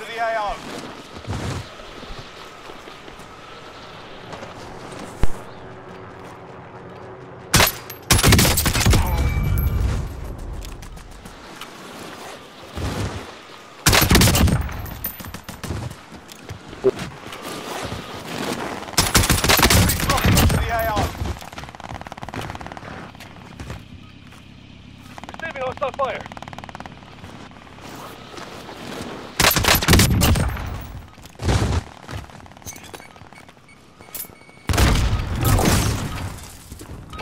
to the AO. Hostile fire.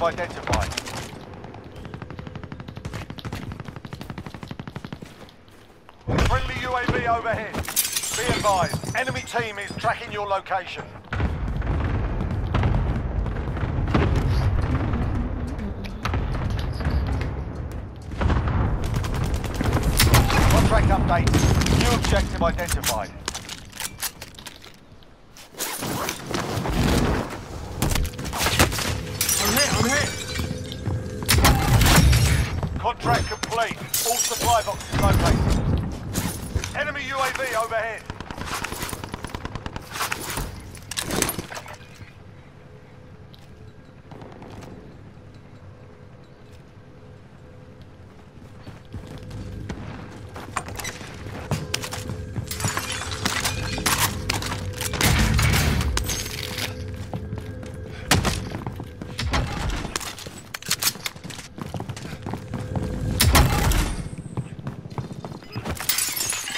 Objective identified. Friendly UAV overhead. Be advised, enemy team is tracking your location. Contract update. New objective identified. All supply boxes located. Enemy UAV overhead.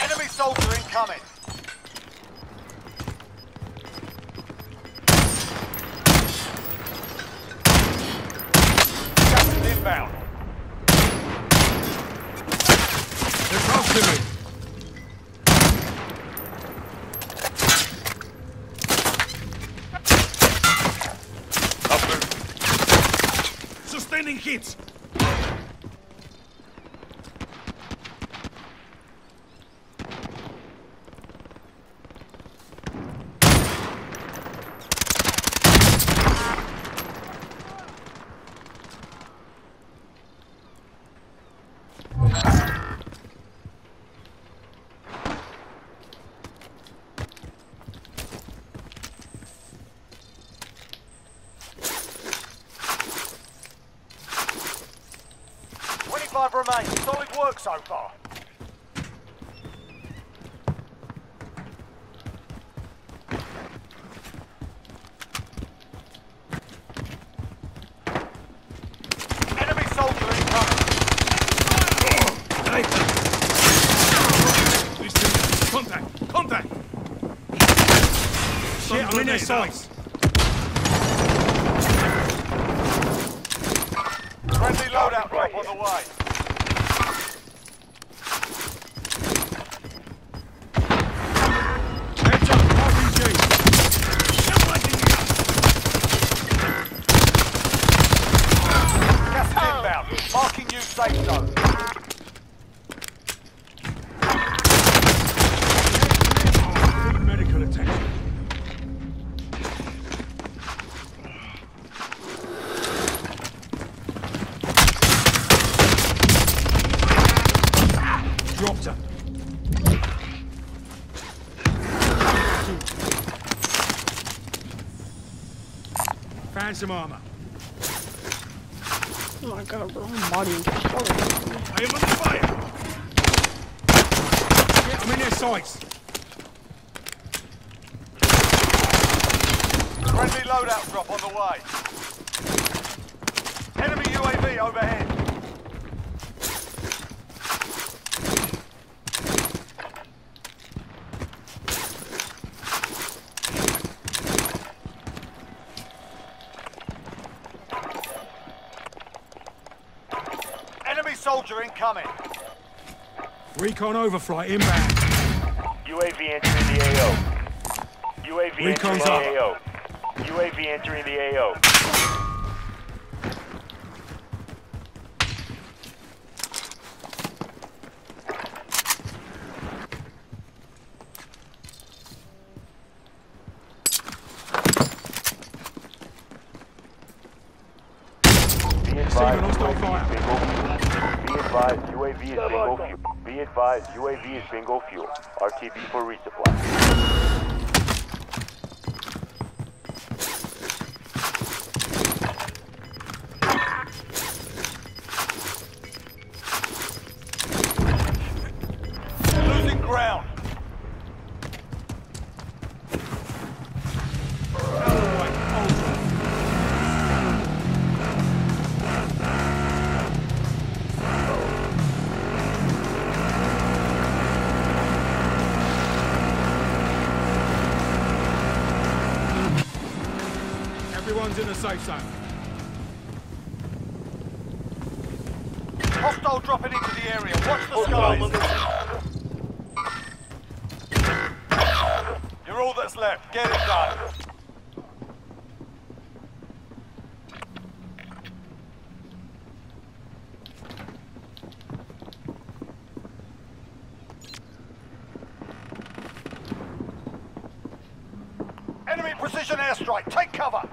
Enemy soldier incoming. Gas is inbound. They're close to me. Sustaining hits. Work so far. Enemy soldier incoming. Listen. Contact. Contact. Shit, I'm in their sights. Safe zone. Medical some armor. Oh my god, bro. I'm bodying Charlie. I am under fire. Yeah, I'm in their sights. Friendly loadout drop on the way. Enemy UAV overhead. Enemy soldier incoming. Recon overflight inbound. UAV entering the AO. UAV Recon's entering the up. AO. UAV entering the AO. Be advised, hostile UAV fire. is bingo fuel. Be advised, UAV is bingo fuel. Be advised, UAV is bingo fuel. RTB for resupply. Losing ground. Safe zone. Hostile dropping into the area. Watch the skies. You're all that's left. Get it done. Enemy precision airstrike. Take cover.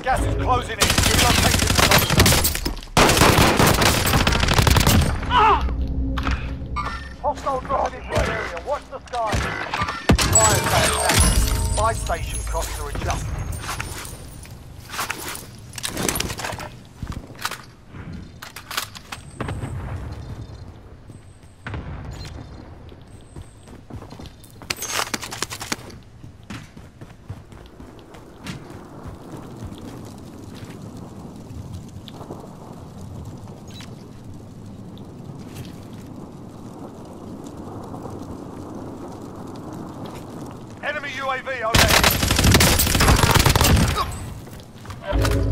Gas is closing in. Relocating the safe zone. Watch the skies. Fire station. Buy station costs are adjusted. Enemy UAV overhead.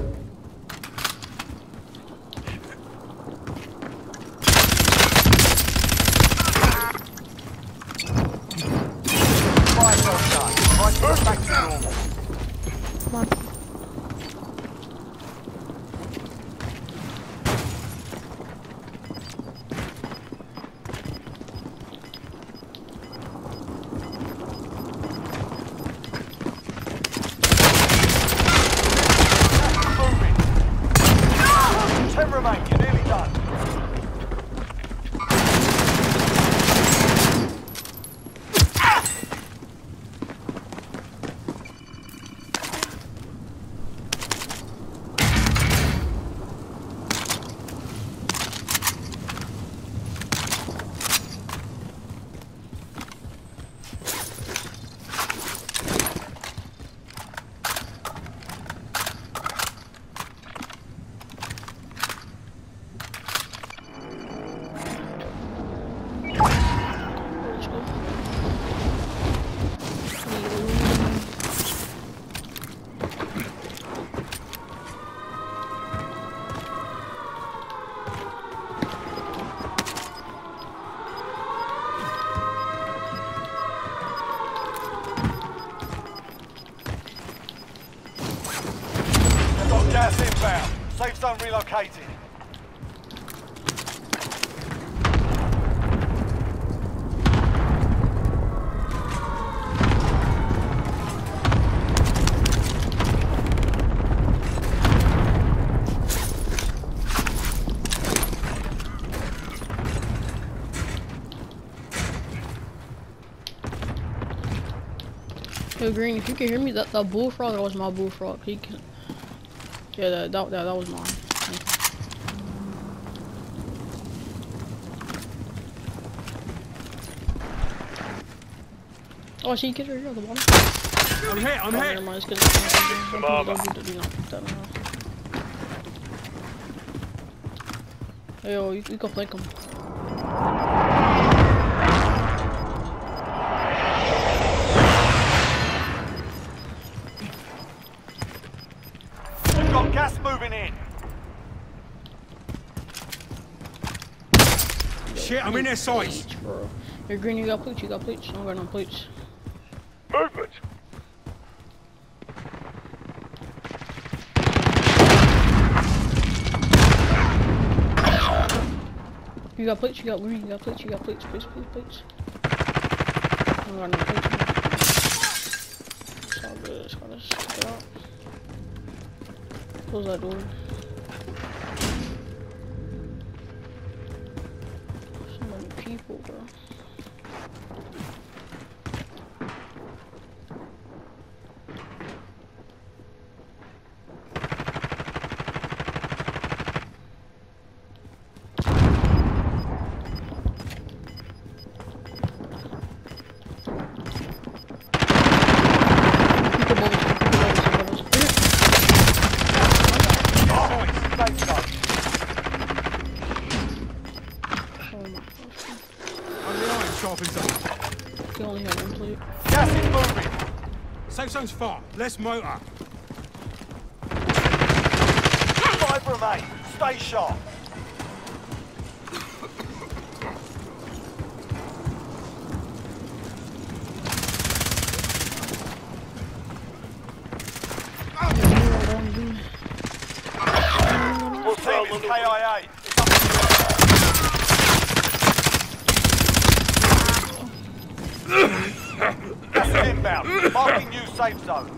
Zone relocated. Yo, Green, if you can hear me, that, that bullfrog, that was my bullfrog. He can... Yeah, that, that, that, that was mine. Thank you. Oh, I see kids right here at the bottom. I'm hit, I'm Oh, hit. never mind, it's 'cause it's Some don't armor. do that, do not put that in there. Yo, you, you can flank him. We've got gas moving in. Shit, I'm in their sights. Bro. You're green, you got plates, you got plates. I'm going on plates. Movement. You got plates, you got green, you got plates, you got plates, plates, plates, plates. I'm on plates. It's all good, it's gotta stick. Close that door. I'm the iron sharpens up. He only had one plate. Gas is moving. Safe zone's far. Less motor. Five remain. Stay sharp. Your team is KIA. Safe zone.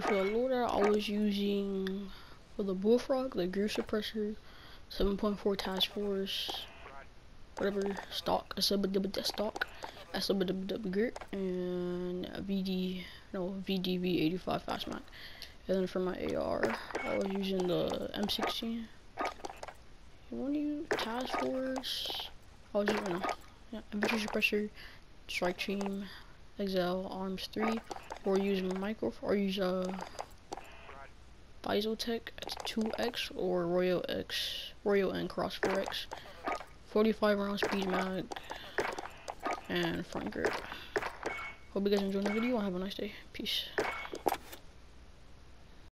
For the loader, I was using for the bullfrog, the gear suppressor, 7.4 task force, whatever stock, SWW stock, SWW gear, and a VD, no, VDV 85 fast mag. And then for my AR, I was using the M16. You use task force? I was using, yeah, infantry suppressor, strike team, Axial, arms 3, or use micro or use uh Visiontech at 2x or Royal X Royal and Kross 4x 45 round speed mag and front grip. Hope you guys enjoyed the video. Have a nice day. Peace